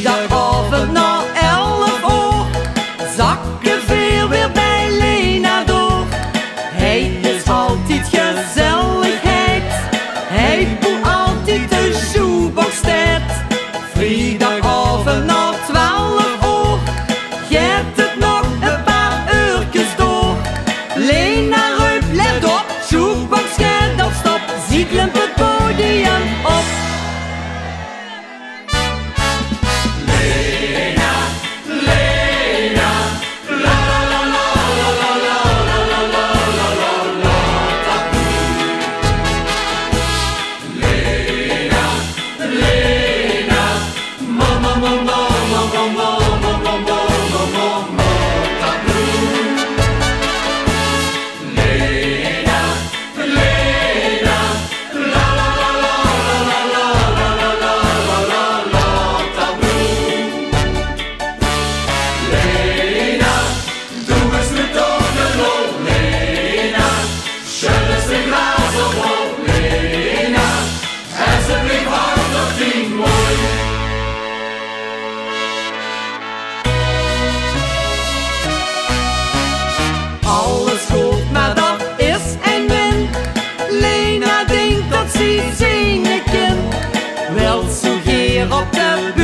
Vrijdagavond na elf uur zakken veel weer bij Lena door. Hij is altijd gezelligheid, hij voelt altijd de shoebox tijd. Vrijdagavond na twaalf uur, geeft het nog een paar uurtjes door. Lena Show us. hier op de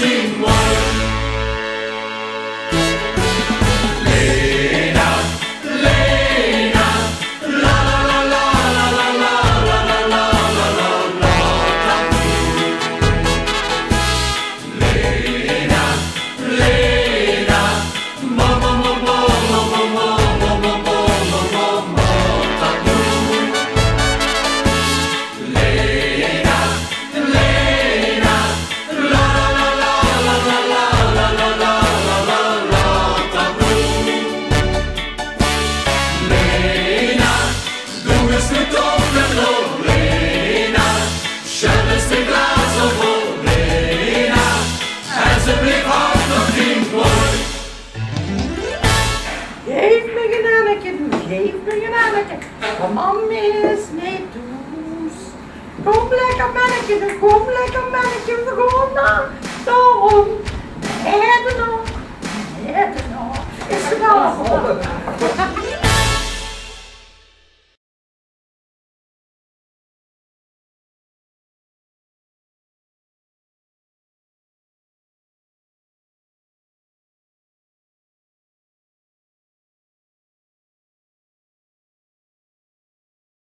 sing one. alsjeblieft me nog. Geef me een anneke, geef me een anneke. Kom maar mis, nee, does. Kom lekker mannetje, kom lekker mannetje, gewoon dan Daarom.